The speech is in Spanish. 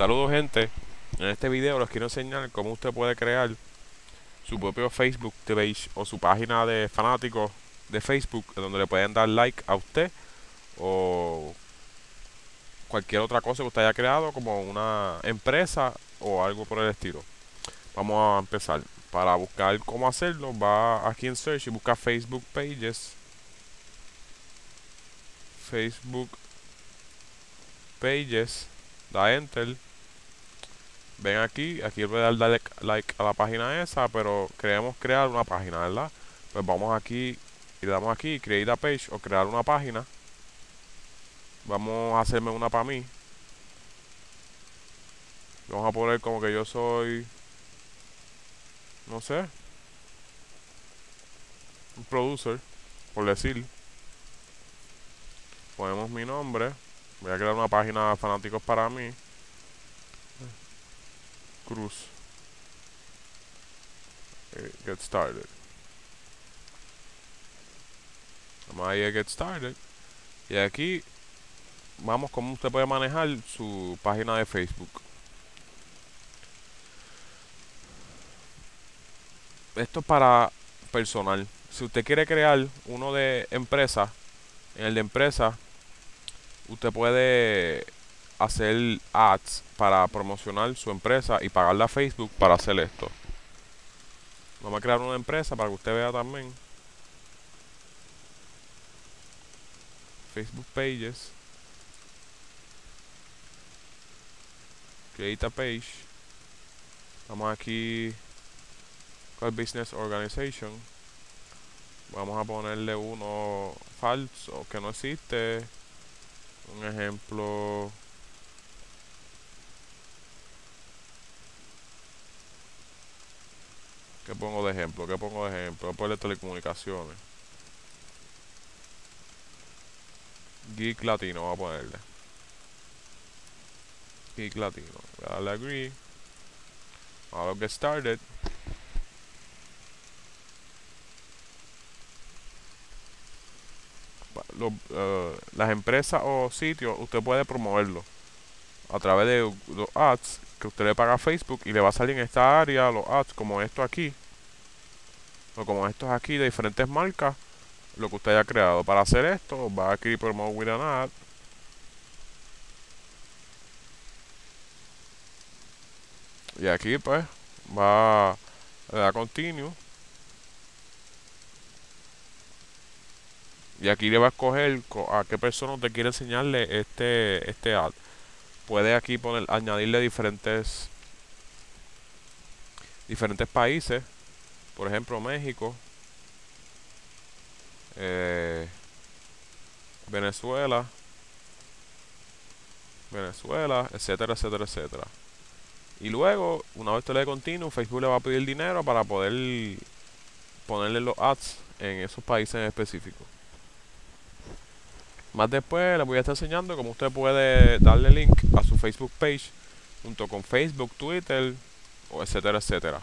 Saludos gente, en este video les quiero enseñar cómo usted puede crear su propio Facebook page o su página de fanáticos de Facebook donde le pueden dar like a usted o cualquier otra cosa que usted haya creado como una empresa o algo por el estilo. Vamos a empezar. Para buscar cómo hacerlo, va aquí en Search y busca Facebook Pages. Facebook Pages. Da Enter. Ven aquí, aquí voy a darle like a la página esa, pero queremos crear una página, ¿verdad? Pues vamos aquí y le damos aquí, create a page o crear una página. Vamos a hacerme una para mí. Vamos a poner como que yo soy no sé, un producer, por decir. Ponemos mi nombre. Voy a crear una página de fanáticos para mí. Cruz. Eh, get started. Vamos a ir a get started. Y aquí vamos como usted puede manejar su página de Facebook. esto es para personal. Si usted quiere crear uno de empresa, en el de empresa, usted puede hacer ads para promocionar su empresa y pagarle a Facebook para hacer esto. Vamos a crear una empresa para que usted vea también. Facebook Pages. Create a page. Vamos aquí Business Organization. Vamos a ponerle uno falso que no existe. Un ejemplo. ¿Qué pongo de ejemplo? ¿Qué pongo de ejemplo? Voy a telecomunicaciones. Geek Latino, vamos a ponerle. Geek Latino. Voy a darle agree. Ahora get started. Eh, las empresas o sitios, usted puede promoverlo a través de los ads que usted le paga a Facebook y le va a salir en esta área los ads como esto aquí o como estos aquí de diferentes marcas lo que usted haya creado. Para hacer esto va aquí promote with an ad y aquí pues va a dar continue. Y aquí le va a escoger a qué persona usted quiere enseñarle este, este ad. Puede aquí poner, añadirle diferentes diferentes países. Por ejemplo, México. Eh, Venezuela. Venezuela, etcétera, etcétera, etcétera. Y luego, una vez usted le continuo, Facebook le va a pedir dinero para poder ponerle los ads en esos países en específico. Más después les voy a estar enseñando cómo usted puede darle link a su Facebook page junto con Facebook, Twitter, etcétera, etcétera.